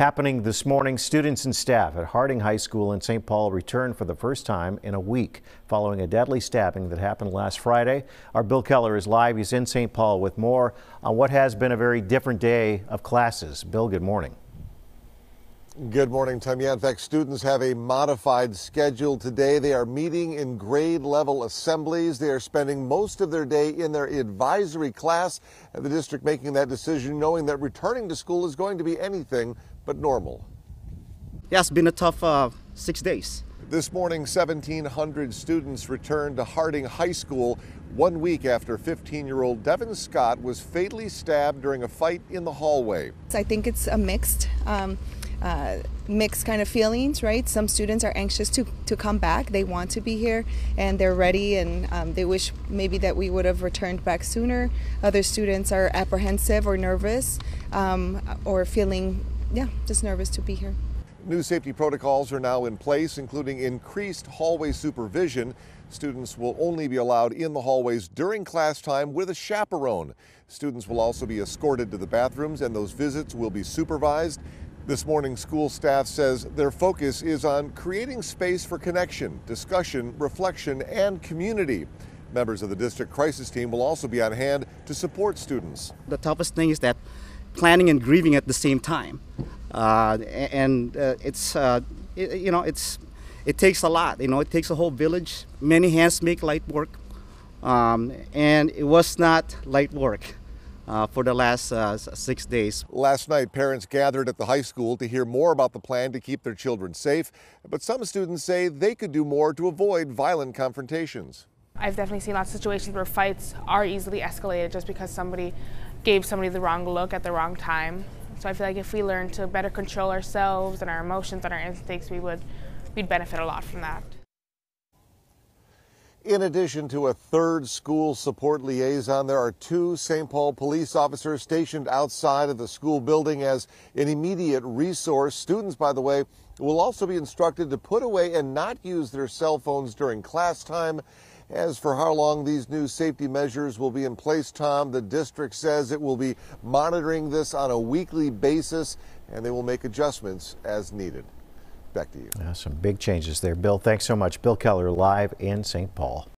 Happening this morning, students and staff at Harding High School in St. Paul returned for the first time in a week following a deadly stabbing that happened last Friday. Our Bill Keller is live. He's in St. Paul with more on what has been a very different day of classes. Bill, good morning. Good morning, Tom. Yeah, in fact, students have a modified schedule today. They are meeting in grade level assemblies. They are spending most of their day in their advisory class. The district making that decision knowing that returning to school is going to be anything but normal. Yeah, it's been a tough uh, six days. This morning, 1,700 students returned to Harding High School one week after 15 year old Devin Scott was fatally stabbed during a fight in the hallway. I think it's a mixed. Um, uh, mixed kind of feelings, right? Some students are anxious to, to come back. They want to be here and they're ready and um, they wish maybe that we would have returned back sooner. Other students are apprehensive or nervous um, or feeling, yeah, just nervous to be here. New safety protocols are now in place, including increased hallway supervision. Students will only be allowed in the hallways during class time with a chaperone. Students will also be escorted to the bathrooms and those visits will be supervised. This morning, school staff says their focus is on creating space for connection, discussion, reflection, and community. Members of the district crisis team will also be on hand to support students. The toughest thing is that planning and grieving at the same time, uh, and uh, it's uh, it, you know it's it takes a lot. You know, it takes a whole village. Many hands make light work, um, and it was not light work uh, for the last uh, six days. Last night, parents gathered at the high school to hear more about the plan to keep their children safe, but some students say they could do more to avoid violent confrontations. I've definitely seen lots of situations where fights are easily escalated just because somebody gave somebody the wrong look at the wrong time. So I feel like if we learn to better control ourselves and our emotions and our instincts, we would we'd benefit a lot from that. In addition to a third school support liaison, there are two St. Paul police officers stationed outside of the school building as an immediate resource. Students, by the way, will also be instructed to put away and not use their cell phones during class time. As for how long these new safety measures will be in place, Tom, the district says it will be monitoring this on a weekly basis and they will make adjustments as needed. Back to you. Yeah, some big changes there. Bill, thanks so much. Bill Keller live in St. Paul.